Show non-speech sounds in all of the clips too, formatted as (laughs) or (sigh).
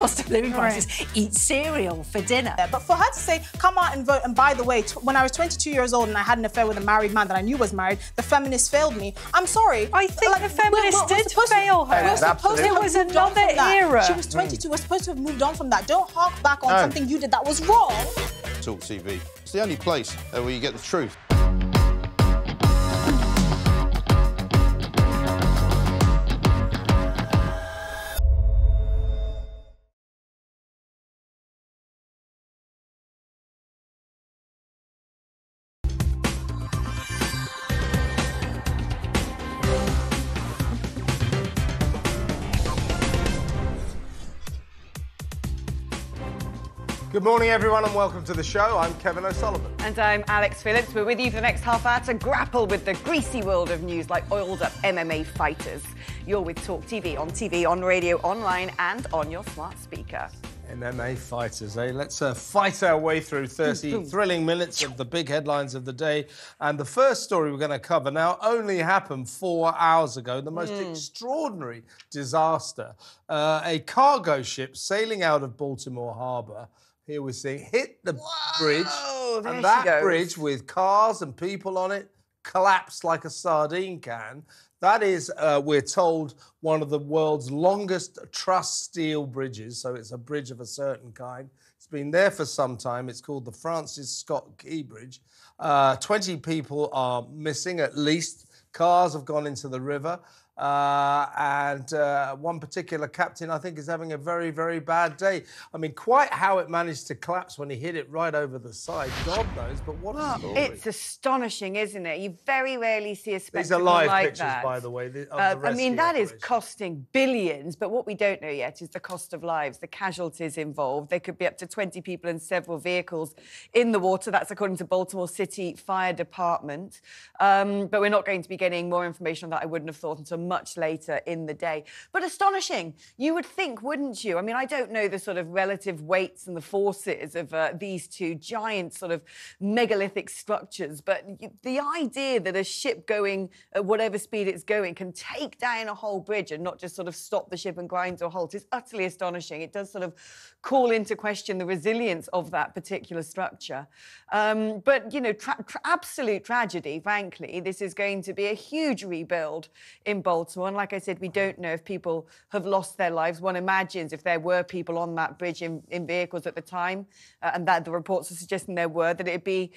cost of living crisis, right. eat cereal for dinner. But for her to say, come out and vote, and by the way, when I was 22 years old and I had an affair with a married man that I knew was married, the feminist failed me. I'm sorry. I think like, the feminist we're, we're, did fail her. We're supposed it was another era. She was 22. Mm. We're supposed to have moved on from that. Don't hark back on no. something you did that was wrong. Talk TV. It's the only place where you get the truth. Good morning, everyone, and welcome to the show. I'm Kevin O'Sullivan. And I'm Alex Phillips. We're with you for the next half hour to grapple with the greasy world of news like oiled up MMA fighters. You're with Talk TV, on TV, on radio, online, and on your smart speaker. MMA fighters, eh? Let's uh, fight our way through 30 (laughs) thrilling minutes of the big headlines of the day. And the first story we're going to cover now only happened four hours ago. The most mm. extraordinary disaster. Uh, a cargo ship sailing out of Baltimore Harbour here we're seeing hit the Whoa, bridge, and that bridge with cars and people on it collapsed like a sardine can. That is, uh, we're told, one of the world's longest truss steel bridges. So it's a bridge of a certain kind. It's been there for some time. It's called the Francis Scott Key Bridge. Uh, 20 people are missing at least. Cars have gone into the river. Uh, and uh, one particular captain, I think, is having a very, very bad day. I mean, quite how it managed to collapse when he hit it right over the side, God knows. But what well, a story! It's astonishing, isn't it? You very rarely see a spectacle These are live like pictures, that. by the way. The, uh, I mean, that operation. is costing billions. But what we don't know yet is the cost of lives, the casualties involved. There could be up to 20 people and several vehicles in the water. That's according to Baltimore City Fire Department. Um, but we're not going to be getting more information on that. I wouldn't have thought until much later in the day. But astonishing, you would think, wouldn't you? I mean, I don't know the sort of relative weights and the forces of uh, these two giant sort of megalithic structures, but the idea that a ship going at whatever speed it's going can take down a whole bridge and not just sort of stop the ship and grind a halt is utterly astonishing. It does sort of call into question the resilience of that particular structure. Um, but, you know, tra- tra- absolute tragedy, frankly. This is going to be a huge rebuild in Baltimore. And like I said, we don't know if people have lost their lives. One imagines if there were people on that bridge in, in vehicles at the time, uh, and that the reports are suggesting there were, that it'd be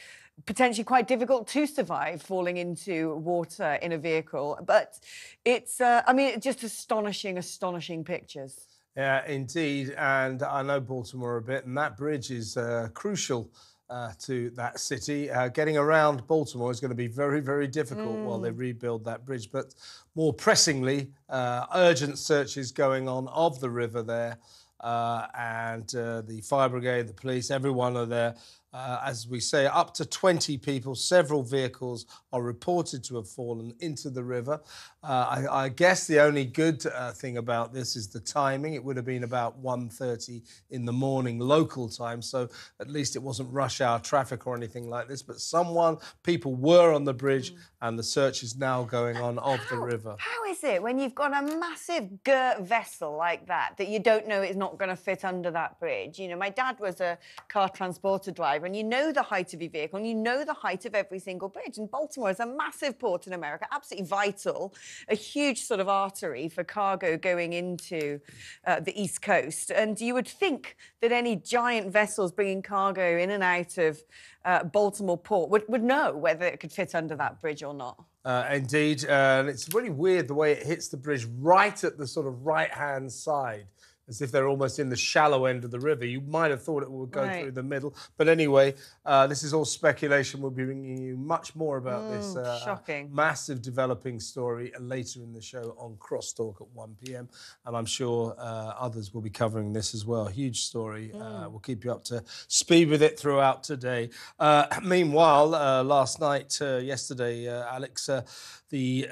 potentially quite difficult to survive falling into water in a vehicle. But it's, uh, I mean, just astonishing, astonishing pictures. Yeah, indeed. And I know Baltimore a bit, and that bridge is uh, crucial. Uh, to that city. Uh, getting around Baltimore is going to be very, very difficult mm. while they mm. rebuild that bridge. But more pressingly, uh, urgent searches going on of the river there. Uh, and uh, the fire brigade, the police, everyone are there uh, as we say, up to 20 people, several vehicles are reported to have fallen into the river. Uh, I, I, guess the only good uh, thing about this is the timing. It would have been about 1.30 in the morning local time, so at least it wasn't rush hour traffic or anything like this. But someone, people were on the bridge, mm. And the search is now going on of the river. How is it when you've got a massive girt vessel like that that you don't know is not going to fit under that bridge? You know, my dad was a car transporter driver driver and you know the height of your vehicle and you know the height of every single bridge. And Baltimore is a massive port in America, absolutely vital, a huge sort of artery for cargo going into uh, the East Coast. And you would think that any giant vessels bringing cargo in and out of uh, Baltimore port would, would know whether it could fit under that bridge or not. Uh, indeed, uh, it's really weird the way it hits the bridge right at the sort of right hand side as if they're almost in the shallow end of the river. You might have thought it would go right. through the middle. But anyway, uh, this is all speculation. We'll be bringing you much more about mm, this uh, massive developing story later in the show on Crosstalk at 1 p.m. And I'm sure uh, others will be covering this as well. Huge story. Uh, mm. we'll keep you up to speed with it throughout today. Uh, meanwhile, uh, last night, yesterday, Alex, the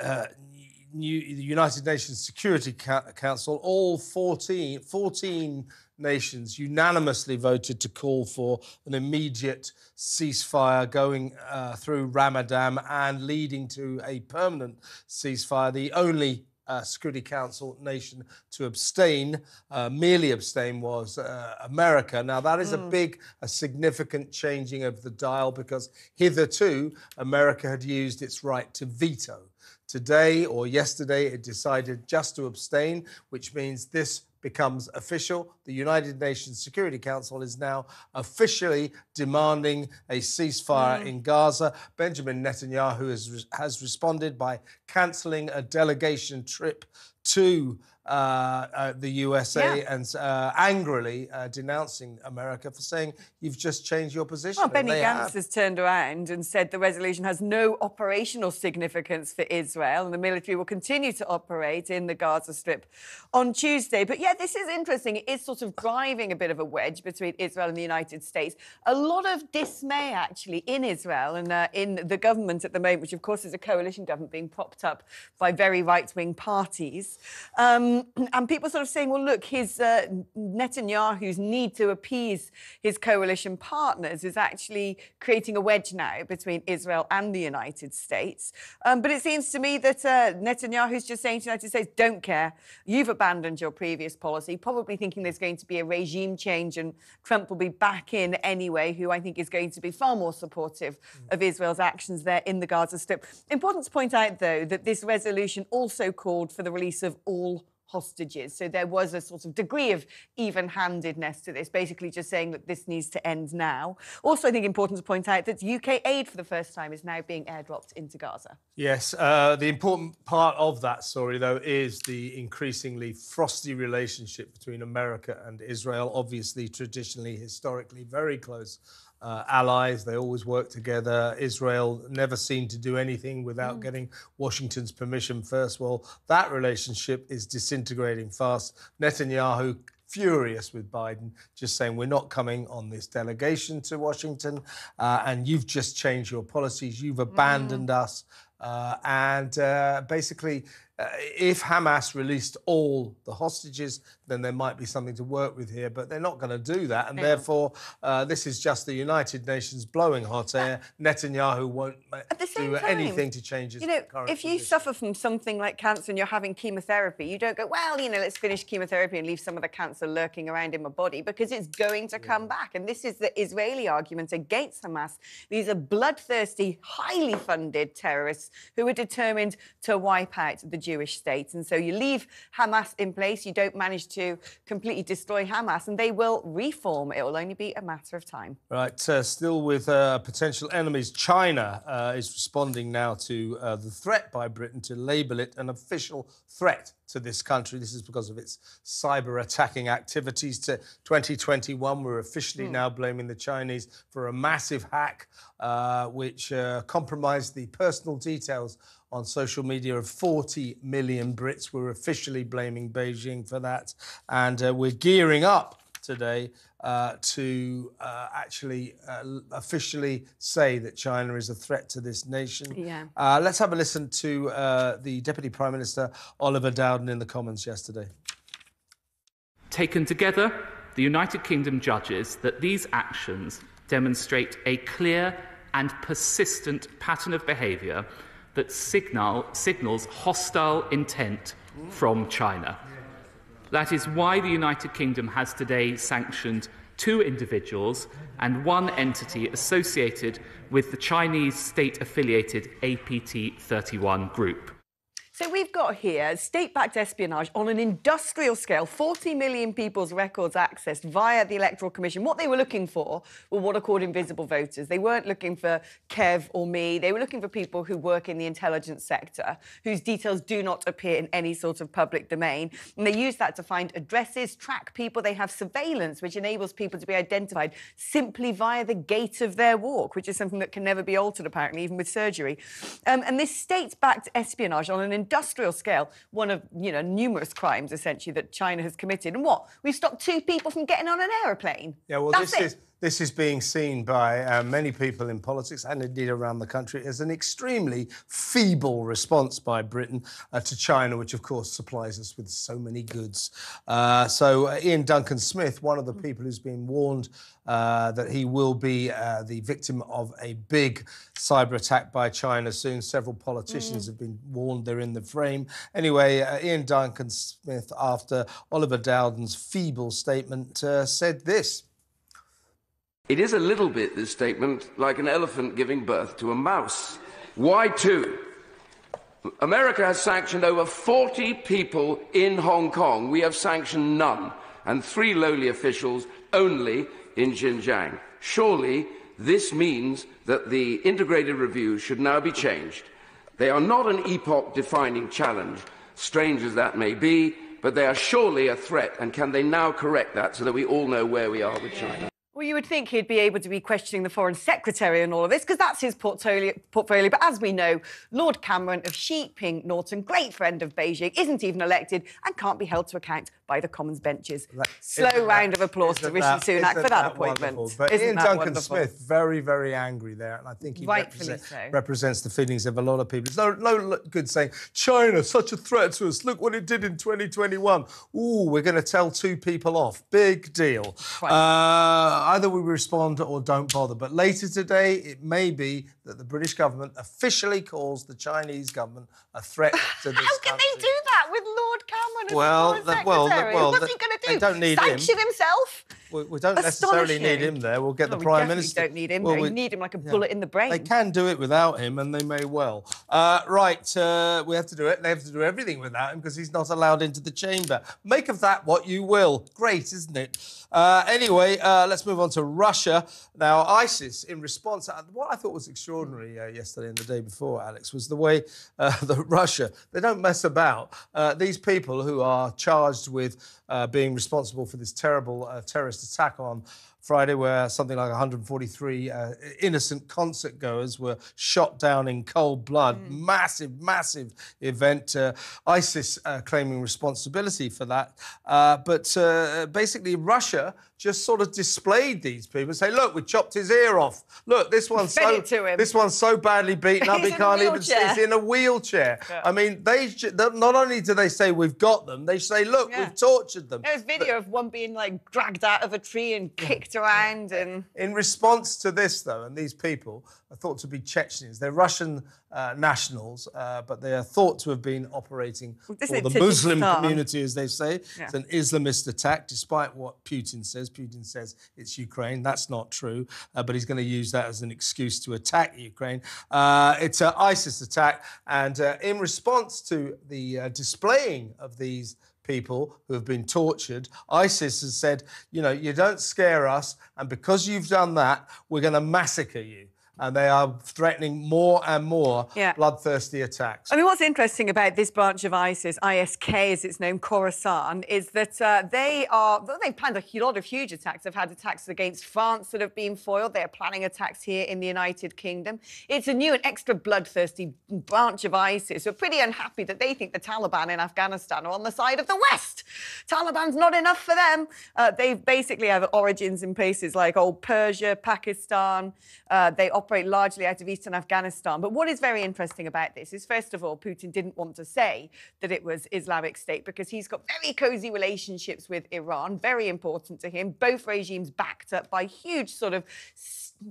New, the United Nations Security Council, all 14, 14 nations unanimously voted to call for an immediate ceasefire going uh, through Ramadan and leading to a permanent ceasefire, the only uh, Security Council nation to abstain, uh, merely abstain, was uh, America. Now, that is mm. a hmm. big, a significant changing of the dial because hitherto America had used its right to veto. Today or yesterday, it decided just to abstain, which means this becomes official. The United Nations Security Council is now officially demanding a ceasefire mm. in Gaza. Benjamin Netanyahu has, has responded by cancelling a delegation trip to the USA yeah. and uh, angrily uh, denouncing America for saying you've just changed your position. Well, Benny Gantz has turned around and said the resolution has no operational significance for Israel and the military will continue to operate in the Gaza Strip on Tuesday. But yeah, this is interesting. It is sort of driving a bit of a wedge between Israel and the United States. A lot of dismay, actually, in Israel and uh, in the government at the moment, which of course is a coalition government being propped up by very right wing parties. Um, (clears throat) and people sort of saying, well, look, his uh, Netanyahu's need to appease his coalition partners is actually creating a wedge now between Israel and the United States. Um, but it seems to me that uh, Netanyahu's just saying to the United States, don't care. You've abandoned your previous policy, probably thinking there's going to be a regime change and Trump will be back in anyway, who I think is going to be far more supportive mm. of Israel's actions there in the Gaza Strip. Important to point out, though, that this resolution also called for the release of all hostages. So there was a sort of degree of even handedness to this, basically just saying that this needs to end now. Also, I think important to point out that UK aid for the first time is now being airdropped into Gaza. Yes, uh, the important part of that story, though, is the increasingly frosty relationship between America and Israel, obviously, traditionally, historically, very close uh, allies. They always work together. Israel never seemed to do anything without mm. getting Washington's permission first. Well, that relationship is disintegrating fast. Netanyahu furious with Biden, just saying, We're not coming on this delegation to Washington, uh, and you've just changed your policies, you've abandoned mm. us. Uh, and uh, basically, uh, if Hamas released all the hostages, then there might be something to work with here. But they're not going to do that, and yeah. therefore, uh, this is just the United Nations blowing hot air. Netanyahu won't do time, anything to change his you know, current. If you position. suffer from something like cancer and you're having chemotherapy, you don't go, well, you know, let's finish chemotherapy and leave some of the cancer lurking around in my body because it's going to come back. And this is the Israeli argument against Hamas. These are bloodthirsty, highly funded terrorists who are determined to wipe out the Jewish state. And so you leave Hamas in place, you don't manage to completely destroy Hamas, and they will reform. It will only be a matter of time. Right. Uh, still with uh, potential enemies, China uh, is responding now to uh, the threat by Britain to label it an official threat to this country. This is because of its cyber attacking activities to 2021. We're officially mm. now blaming the Chinese for a massive hack uh, which uh, compromised the personal details on social media of 40 million Brits. We're officially blaming Beijing for that. And uh, we're gearing up today uh, to uh, actually uh, officially say that China is a threat to this nation. Yeah. Uh, let's have a listen to uh, the Deputy Prime Minister, Oliver Dowden, in the Commons yesterday. Taken together, the United Kingdom judges that these actions demonstrate a clear and persistent pattern of behaviour that signal, signals hostile intent from China. That is why the United Kingdom has today sanctioned two individuals and one entity associated with the Chinese state affiliated APT 31 group. So we've got here state-backed espionage on an industrial scale, 40 million people's records accessed via the Electoral Commission. What they were looking for were what are called invisible voters. They weren't looking for Kev or me. They were looking for people who work in the intelligence sector, whose details do not appear in any sort of public domain. And they use that to find addresses, track people. They have surveillance, which enables people to be identified simply via the gait of their walk, which is something that can never be altered, apparently, even with surgery. Um, and this state-backed espionage on an industrial scale, one of you know numerous crimes essentially that China has committed. And what? We've stopped two people from getting on an aeroplane. Yeah, well, That's this it. is This is being seen by uh, many people in politics and indeed around the country as an extremely feeble response by Britain uh, to China, which of course supplies us with so many goods. Uh, so, uh, Ian Duncan Smith, one of the people who's been warned uh, that he will be uh, the victim of a big cyber attack by China soon. Several politicians mm. have been warned they're in the frame. Anyway, Ian Duncan Smith, after Oliver Dowden's feeble statement, said this. It is a little bit, this statement, like an elephant giving birth to a mouse. Why two? America has sanctioned over 40 people in Hong Kong. We have sanctioned none, and three lowly officials only in Xinjiang. Surely this means that the integrated review should now be changed. They are not an epoch defining challenge, strange as that may be, but they are surely a threat, and can they now correct that so that we all know where we are with China? Well, you would think he'd be able to be questioning the Foreign Secretary and all of this, because that's his portfolio, portfolio. But as we know, Lord Cameron of Xi Ping Norton, great friend of Beijing, isn't even elected and can't be held to account by the Commons benches. That, Slow round that, of applause to Rishi that, Sunak for that, that appointment. Wonderful? But isn't Ian Duncan wonderful? Smith, very, very angry there, and I think he represent, so. represents the feelings of a lot of people. It's no, no good saying, China, such a threat to us. Look what it did in 2021. Ooh, we're going to tell two people off. Big deal. Uh, either we respond or don't bother. But later today, it may be that the British government officially calls the Chinese government a threat (laughs) to this How can country. they do that with Lord Cameron as well, the, well, well, What's he going to do? Don't need Sanction him. himself? We, we don't necessarily need him there. We'll get no, the Prime we Minister. don't need him. Well, we need him like a yeah. bullet in the brain. They can do it without him, and they may well. Uh, right, uh, we have to do it. They have to do everything without him because he's not allowed into the chamber. Make of that what you will. Great, isn't it? Uh, anyway, uh, let's move on to Russia. Now, ISIS, in response, uh, what I thought was extraordinary uh, yesterday and the day before, Alex, was the way (laughs) that Russia, they don't mess about. these people who are charged with being responsible for this terrible terrorist attack on Friday, where something like 143 uh, innocent concert goers were shot down in cold blood. Mm. Massive, massive event. Uh, ISIS uh, claiming responsibility for that. Uh, but uh, basically, Russia just sort of displayed these people, say, "Look, we chopped his ear off. Look, this one's so this one's so badly beaten up (laughs) he can't even. He's in a wheelchair. Yeah. I mean, they not only do they say we've got them, they say, "Look, yeah. we've tortured them." There's video but, of one being like dragged out of a tree and kicked around, and in response to this, though, and these people are thought to be Chechens. They're Russian uh, nationals, uh, but they are thought to have been operating for the Muslim community, as they say. Yeah. It's an Islamist attack, despite what Putin says. Putin says it's Ukraine. That's not true, uh, but he's going to use that as an excuse to attack Ukraine. Uh, it's an ISIS attack, and uh, in response to the uh, displaying of these people who have been tortured. ISIS has said, you know, you don't scare us, and because you've done that, we're going to massacre you and they are threatening more and more yeah. bloodthirsty attacks. I mean, what's interesting about this branch of ISIS, ISK as it's known, Khorasan, is that uh, they are, they've planned a lot of huge attacks. They've had attacks against France that have been foiled. They're planning attacks here in the United Kingdom. It's a new and extra bloodthirsty branch of ISIS who are pretty unhappy that they think the Taliban in Afghanistan are on the side of the West. Taliban's not enough for them. Uh, they basically have origins in places like old Persia, Pakistan. Uh, they operate operate largely out of eastern Afghanistan. But what is very interesting about this is, first of all, Putin didn't want to say that it was Islamic State because he's got very cozy relationships with Iran, very important to him. Both regimes backed up by huge sort of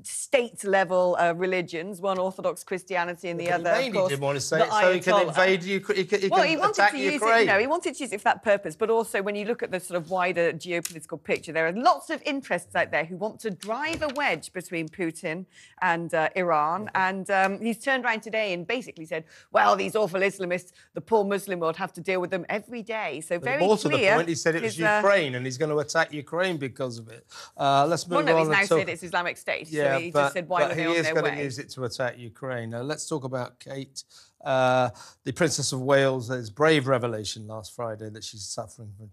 state level uh, religions, one Orthodox Christianity and the other. He mainly didn't want to say it so he can invade you. He can, he well, he wanted to use Ukraine. it. You know, he wanted to use it for that purpose. But also, when you look at the sort of wider geopolitical picture, there are lots of interests out there who want to drive a wedge between Putin and uh, Iran. Mm-hmm. And um, he's turned around today and basically said, "Well, these awful Islamists, the poor Muslim world, have to deal with them every day." So very more clear. to the point, he said it was uh, Ukraine, and he's going to attack Ukraine because of it. Uh, let's move well, no, on. He's now said it's Islamic State. Yeah, so he but, just said, why but he is going to use it to attack Ukraine. Now, let's talk about Kate Uh, the Princess of Wales, there's brave revelation last Friday that she's suffering from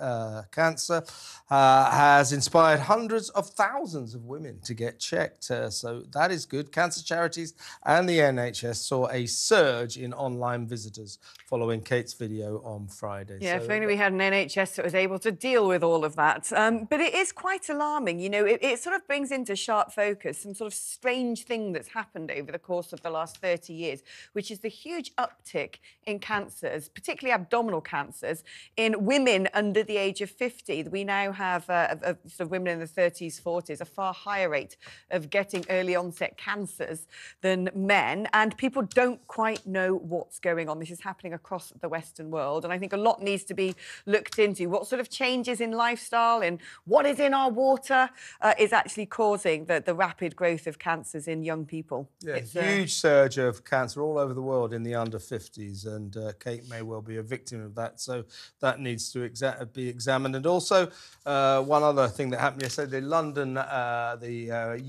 uh, cancer, uh, has inspired hundreds of thousands of women to get checked. Uh, so that is good. Cancer charities and the NHS saw a surge in online visitors following Kate's video on Friday. Yeah, so, if only we had an NHS that was able to deal with all of that. Um, but it is quite alarming. You know, it, it sort of brings into sharp focus some sort of strange thing that's happened over the course of the last 30 years, which is the huge uptick in cancers, particularly abdominal cancers, in women under the age of 50. We now have uh, of, sort of women in the 30s, 40s, a far higher rate of getting early onset cancers than men. And people don't quite know what's going on. This is happening across the Western world. And I think a lot needs to be looked into. What sort of changes in lifestyle and what is in our water uh, is actually causing the, the rapid growth of cancers in young people. Yeah, it's, huge uh, surge of cancer all over the world in the under 50s, and uh, Kate may well be a victim of that. So that needs to exa be examined. And also, uh, one other thing that happened yesterday: the London, uh, the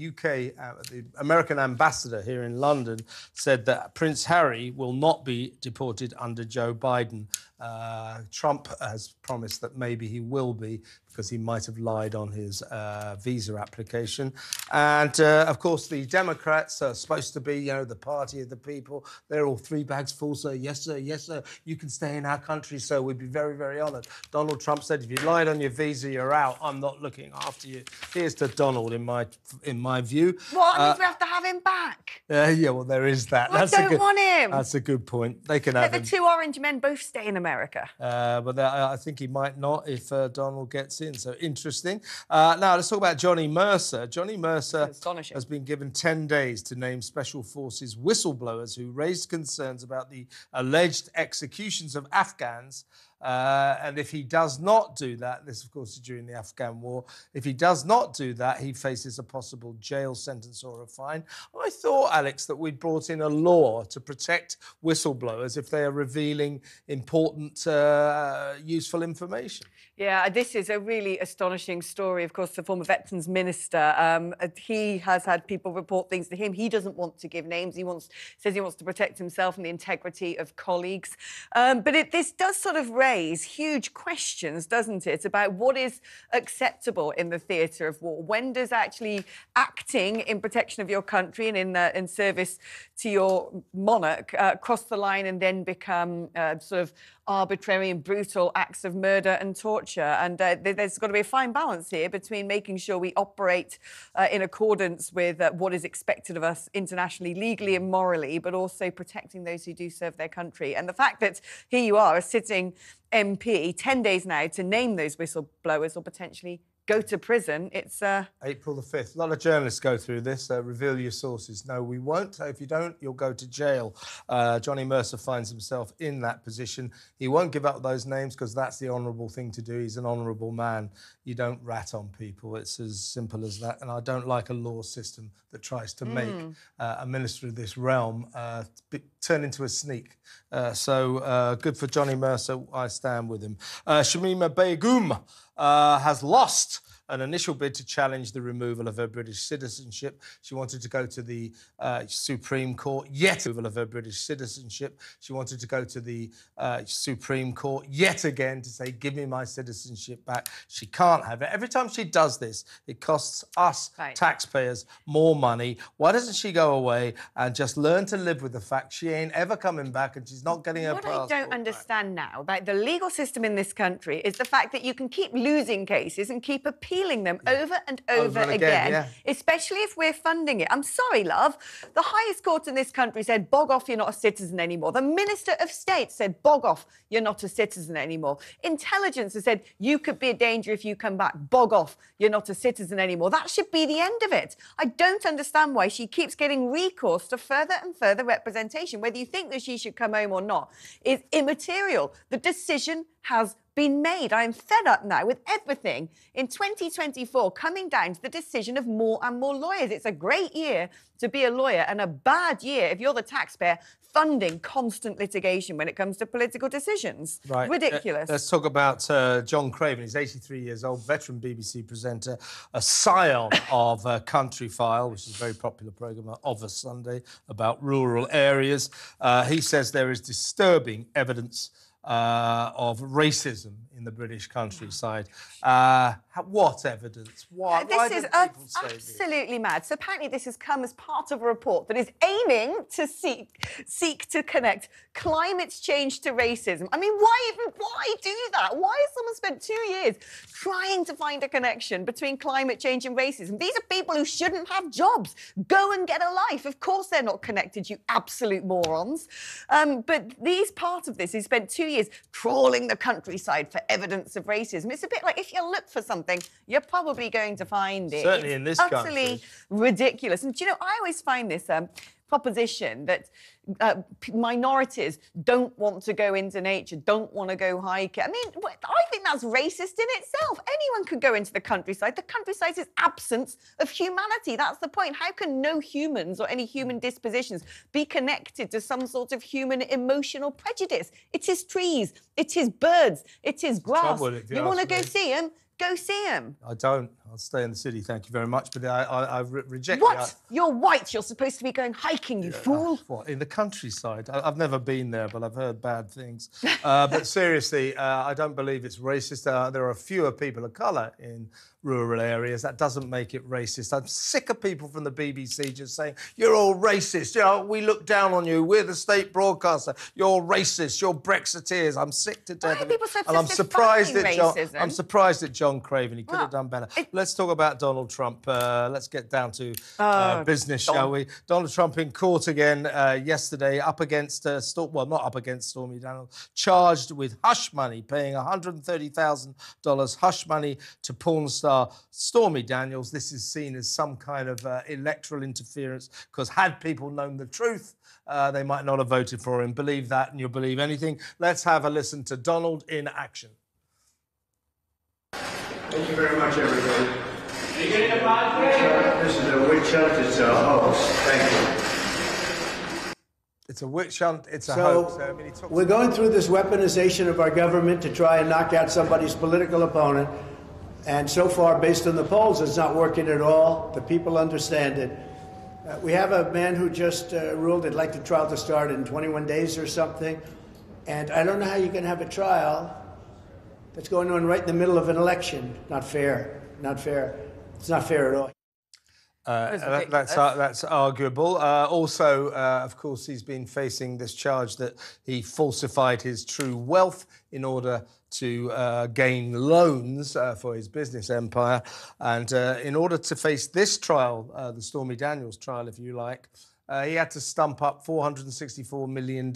UK, uh, the American ambassador here in London said that Prince Harry will not be deported under Joe Biden. Uh, Trump has promised that maybe he will be because he might have lied on his uh, visa application. And uh, of course, the Democrats are supposed to be, you know, the party of the people. They're all three bags full, sir. Yes, sir. Yes, sir. You can stay in our country, sir. We'd be very, very honoured. Donald Trump said, if you lied on your visa, you're out. I'm not looking after you. Here's to Donald, in my in my view. What? Uh, we have to have him back. Uh, yeah, well, there is that. Well, that's I don't good, want him. That's a good point. They can Let have the him. two orange men both stay in America. Uh, but I think he might not if uh, Donald gets in. So interesting. Uh, now let's talk about Johnny Mercer. Johnny Mercer has been given 10 days to name Special Forces whistleblowers who raised concerns about the alleged executions of Afghans uh, and if he does not do that, this, of course, is during the Afghan war, if he does not do that, he faces a possible jail sentence or a fine. I thought, Alex, that we'd brought in a law to protect whistleblowers if they are revealing important, uh, useful information. Yeah, this is a really astonishing story. Of course, the former Veterans Minister, um, he has had people report things to him. He doesn't want to give names. He wants says he wants to protect himself and the integrity of colleagues. Um, but it, this does sort of raise raise huge questions, doesn't it, about what is acceptable in the theatre of war? When does actually acting in protection of your country and in, uh, in service to your monarch uh, cross the line and then become uh, sort of arbitrary and brutal acts of murder and torture? And uh, there's got to be a fine balance here between making sure we operate uh, in accordance with uh, what is expected of us internationally, legally and morally, but also protecting those who do serve their country. And the fact that here you are, a sitting MP, 10 days now to name those whistleblowers or potentially go to prison. It's uh... April the 5th. A lot of journalists go through this. Uh, reveal your sources. No, we won't. If you don't, you'll go to jail. Uh, Johnny Mercer finds himself in that position. He won't give up those names because that's the honourable thing to do. He's an honourable man. You don't rat on people. It's as simple as that. And I don't like a law system that tries to mm. make uh, a minister of this realm uh, turn into a sneak. Uh, so uh, good for Johnny Mercer. I stand with him. Shamima Begum Uh, has lost an initial bid to challenge the removal of her British citizenship. She wanted to go to the uh, Supreme Court, yet removal of her British citizenship. She wanted to go to the uh, Supreme Court yet again to say, give me my citizenship back. She can't have it. Every time she does this, it costs us right. taxpayers more money. Why doesn't she go away and just learn to live with the fact she ain't ever coming back and she's not getting her what passport What I don't understand now about the legal system in this country is the fact that you can keep losing cases and keep appealing appealing them over and over, over again, again yeah. especially if we're funding it. I'm sorry, love. The highest court in this country said, bog off, you're not a citizen anymore. The Minister of State said, bog off, you're not a citizen anymore. Intelligence has said, you could be a danger if you come back. Bog off, you're not a citizen anymore. That should be the end of it. I don't understand why she keeps getting recourse to further and further representation. Whether you think that she should come home or not is immaterial. The decision has been made. I am fed up now with everything in 2024 coming down to the decision of more and more lawyers. It's a great year to be a lawyer and a bad year if you're the taxpayer funding constant litigation when it comes to political decisions. Right. Ridiculous. Uh, let's talk about uh, John Craven. He's 83 years old, veteran BBC presenter, a scion (laughs) of uh, Countryfile, which is a very popular programme of a Sunday about rural areas. Uh, he says there is disturbing evidence uh, of racism in the British countryside. Uh, what evidence? Why? This why is say this? absolutely mad. So apparently, this has come as part of a report that is aiming to seek seek to connect climate change to racism. I mean, why even why do that? Why has someone spent two years trying to find a connection between climate change and racism? These are people who shouldn't have jobs. Go and get a life. Of course, they're not connected. You absolute morons. Um, but these part of this. He spent two years trawling the countryside for evidence of racism. It's a bit like if you look for something, you're probably going to find it. Certainly It's in this utterly country. ridiculous. And do you know, I always find this um, proposition that uh, minorities don't want to go into nature, don't want to go hiking. I mean, I think that's racist in itself. Anyone could go into the countryside. The countryside is absence of humanity. That's the point. How can no humans or any human dispositions be connected to some sort of human emotional prejudice? It is trees, it is birds, it is grass. trouble it, you you want to go see them? Go see him. I don't. I'll stay in the city. Thank you very much. But I, I, I re- reject What? You're white. You're supposed to be going hiking, you fool. (laughs) What, in the countryside? I, I've never been there, but I've heard bad things. Uh, but (laughs) seriously, uh, I don't believe it's racist. Uh, there are fewer people of colour in rural areas. That doesn't make it racist. I'm sick of people from the BBC just saying, you're all racist. You know, we look down on you. We're the state broadcaster. You're racist. You're Brexiteers. I'm sick to death are of people so And I'm surprised fighting at John. I'm surprised at John Craven. He could Well, have done better. it- Let's talk about Donald Trump. Uh, let's get down to uh, business, shall we? Donald Trump in court again uh, yesterday, up against, uh, Storm, well, not up against Stormy Daniels, charged with hush money, paying $130,000 hush money to porn star Stormy Daniels. This is seen as some kind of uh, electoral interference because had people known the truth, uh, they might not have voted for him. Believe that, and you'll believe anything. Let's have a listen to Donald in action. Thank you very much, everybody. This is a witch hunt. It's a hoax. Thank you. It's a witch hunt. It's a So hoax. I mean, he talks we're going through this weaponization of our government to try and knock out somebody's political opponent. And so far, based on the polls, it's not working at all. The people understand it. Uh, we have a man who just uh, ruled he'd like the trial to start in 21 days or something. And I don't know how you can have a trial that's going on right in the middle of an election. Not fair. Not fair. It's not fair at all. Uh, that- that's uh, that's arguable. Uh, also, uh, of course, he's been facing this charge that he falsified his true wealth in order to uh, gain loans uh, for his business empire, and uh, in order to face this trial, uh, the Stormy Daniels trial, if you like. Uh, he had to stump up $464 million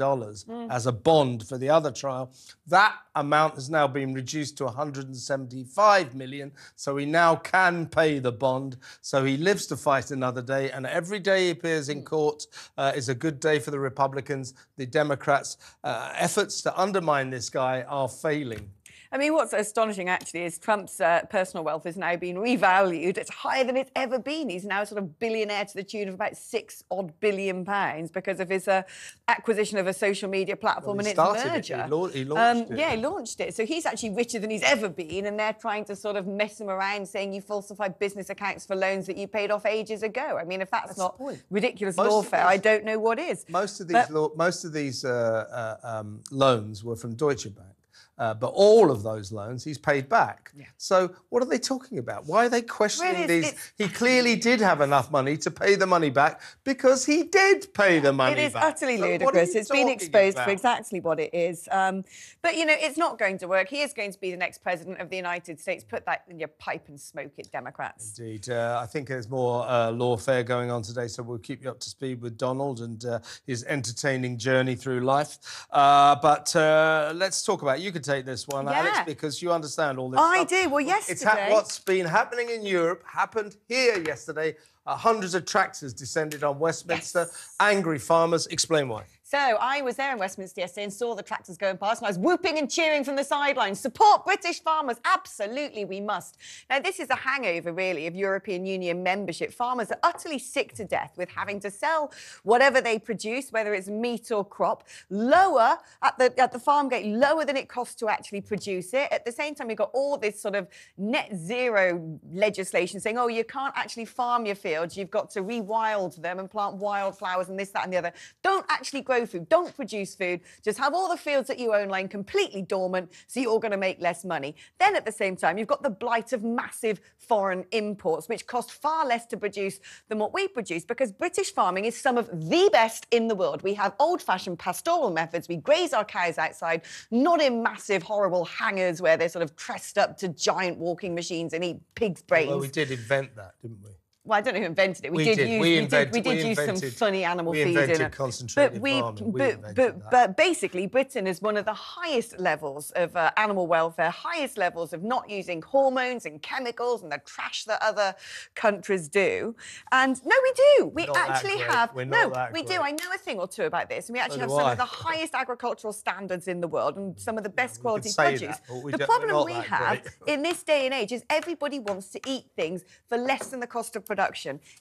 as a bond for the other trial. That amount has now been reduced to 175 million, so he now can pay the bond. So he lives to fight another day, and every day he appears in court uh, is a good day for the Republicans. The Democrats' uh, efforts to undermine this guy are failing. I mean, what's astonishing actually is Trump's uh, personal wealth has now been revalued. It's higher than it's ever been. He's now sort of billionaire to the tune of about six odd billion pounds because of his uh, acquisition of a social media platform Well, he and its started it. He merger. lau- he launched um, it. Yeah, he launched it. So he's actually richer than he's ever been, and they're trying to sort of mess him around, saying you falsified business accounts for loans that you paid off ages ago. I mean, if that's, That's not ridiculous Most lawfare, I don't know what is. Most of these, But- law, most of these uh, uh, um, loans were from Deutsche Bank. Uh, but all of those loans he's paid back. So what are they talking about? Why are they questioning Well, these? it's- He clearly (laughs) did have enough money to pay the money back because he did pay the money back. It is back. utterly So ludicrous. It's been exposed about? for exactly what it is. Um, but you know, it's not going to work. He is going to be the next president of the United States. Put that in your pipe and smoke it, Democrats. Indeed. Uh, I think there's more uh, lawfare going on today, so we'll keep you up to speed with Donald and uh, his entertaining journey through life. Uh, but uh, let's talk about You can take this one, Alex, because you understand all this I stuff. do. Well, yesterday. It's ha- what's been happening in Europe happened here yesterday. Uh, hundreds of tractors descended on Westminster. Angry farmers. Explain why. So I was there in Westminster yesterday and saw the tractors going past, and I was whooping and cheering from the sidelines. Support British farmers. Absolutely, we must. Now, this is a hangover, really, of European Union membership. Farmers are utterly sick to death with having to sell whatever they produce, whether it's meat or crop, lower at the, at the farm gate, lower than it costs to actually produce it. At the same time, you've got all this sort of net zero legislation saying, oh, you can't actually farm your fields. You've got to rewild them and plant wildflowers and this, that, and the other. Don't actually grow food. Don't produce food. Just have all the fields that you own lying completely dormant so you're going to make less money. Then at the same time, you've got the blight of massive foreign imports, which cost far less to produce than what we produce because British farming is some of the best in the world. We have old fashioned pastoral methods. We graze our cows outside, not in massive, horrible hangars where they're sort of trussed up to giant walking machines and eat pig's brains. Well, we did invent that, didn't we? Well, I don't know who invented it. We, We did, did. use We we, invented- did, we did we use some funny animal feed in invented it. concentrated but we, farming. But, invented but, but basically, Britain is one of the highest levels of uh, animal welfare, highest levels of not using hormones and chemicals and the trash that other countries do. And no, we do. We Not actually have. We're no, we do. I know a thing or two about this, and we actually do have some I. of the highest agricultural standards in the world and some of the best quality produce. that, the problem we have in this day and age is everybody wants to eat things for less than the cost of production.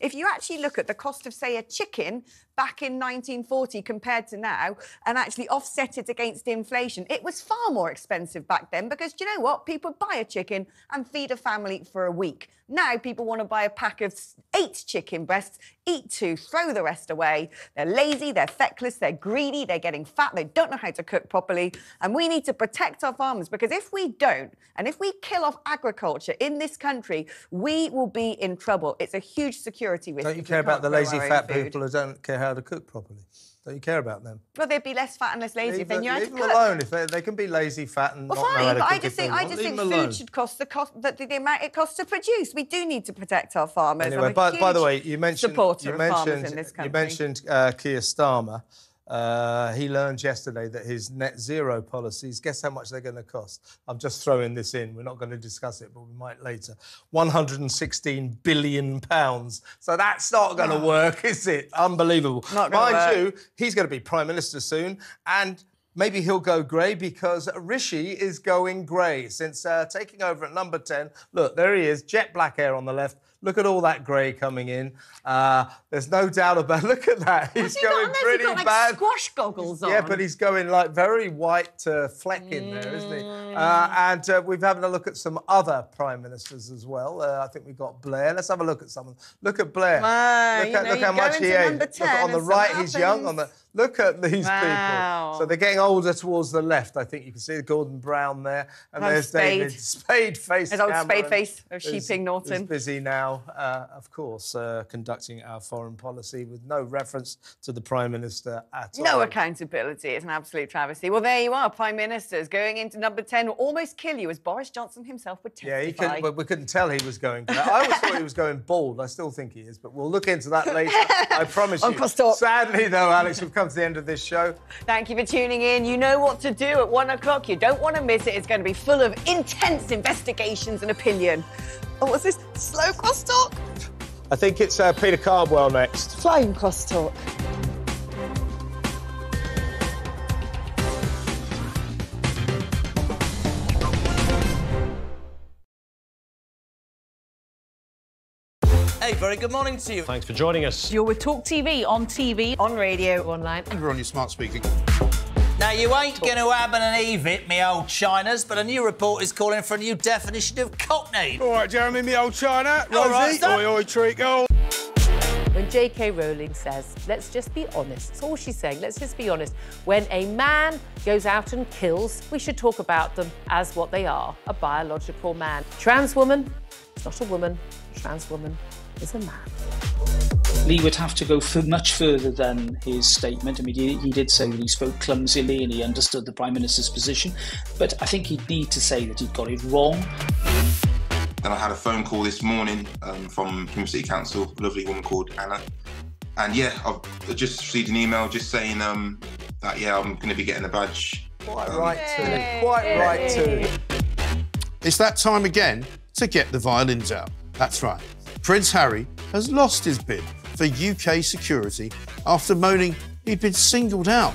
If you actually look at the cost of, say, a chicken back in 1940 compared to now and actually offset it against inflation, it was far more expensive back then because do you know what? People buy a chicken and feed a family for a week. Now people want to buy a pack of eight chicken breasts, eat two, throw the rest away. They're lazy, they're feckless, they're greedy, they're getting fat, they don't know how to cook properly. And we need to protect our farmers because if we don't, and if we kill off agriculture in this country, we will be in trouble. It's a huge security risk. Don't you care about the lazy fat people who don't care how to cook properly? Don't you care about them? Well, they'd be less fat and less lazy if Leave, they them- knew how to leave them cook. alone. If they, they can be lazy, fat, and Well, not know how fine, to but I just think I just think them alone. food should cost the cost the, the amount it costs to produce. We do need to protect our farmers. Anyway, by, by the way, you mentioned supporter you farmers mentioned in this country. you mentioned uh, Keir Starmer. Uh, he learned yesterday that his net zero policies. Guess how much they're going to cost? I'm just throwing this in. We're not going to discuss it, but we might later. 116 billion pounds. So that's not going to work, is it? Unbelievable. Not Mind work. you, he's going to be prime minister soon, and. Maybe he'll go grey because Rishi is going grey since uh, taking over at number 10. Look, there he is, jet black hair on the left. Look at all that grey coming in. Uh, there's no doubt about (laughs) Look at that. He's he going pretty He's got, like, bad. squash goggles on. Yeah, but he's going like very white uh, fleck in there, isn't he? Uh, and uh, we've having a look at some other prime ministers as well. Uh, I think we've got Blair. Let's have a look at someone. Look at Blair. Wow, look at, know, look how much he aged. Look on the right, something he's young. On the happens. Look at these Wow. people. So they're getting older towards the left. I think you can see Gordon Brown there, and Oh, there's David Spade. Spade face. His old spade face of Sheeping Norton. busy now, uh, of course, uh, conducting our foreign policy with no reference to the prime minister at all. No accountability. It's an absolute travesty. Well, there you are, prime ministers going into number 10 will almost kill you, as Boris Johnson himself would testify. Yeah, he couldn't, but we couldn't tell he was going. I always thought he was going bald. I still think he is, but we'll look into that later. (laughs) I promise you. Uncle Stop. Sadly, though, Alex, we've come to the end of this show. Thank you for tuning in. You know what to do at one o'clock. You don't want to miss it. It's going to be full of intense investigations and opinion. Oh, what's this? Slow crosstalk? I think it's uh, Peter Cardwell next. Flying crosstalk. Hey, very good morning to you. Thanks for joining us. You're with Talk TV on TV. On radio. Online. And You're on your smart speaker. Now, you ain't going to have an Eve it, me old Chinas, but a new report is calling for a new definition of cockney. All right, Jeremy, me old China. Rosie, right, son. oi, oi, treacle. When J.K. Rowling says, let's just be honest, that's all she's saying, let's just be honest. When a man goes out and kills, we should talk about them as what they are a biological man. Trans woman, it's not a woman, trans woman is a man. Lee would have to go for much further than his statement. I mean, he, he did say that he spoke clumsily and he understood the Prime Minister's position, but I think he'd need to say that he'd got it wrong. Then I had a phone call this morning um, from Plymouth City Council, a lovely woman called Anna. And yeah, I've just received an email just saying um, that, yeah, I'm going to be getting a badge. Quite right, too. Quite right, too. It's that time again to get the violins out. That's right. Prince Harry has lost his bid for UK security after moaning He'd been singled out.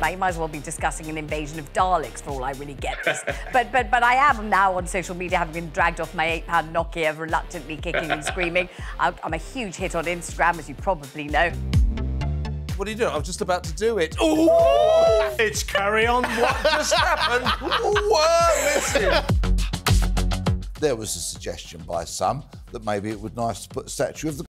They might as well be discussing an invasion of Daleks for all I really get this. (laughs) but but but I am now on social media having been dragged off my eight-pound Nokia, reluctantly kicking and screaming. (laughs) I'm, I'm a huge hit on Instagram, as you probably know. What are you doing? I'm just about to do it. Ooh! It's carry on. What just happened? (laughs) Whoa, listen. There was a suggestion by some that maybe it would be nice to put a statue of the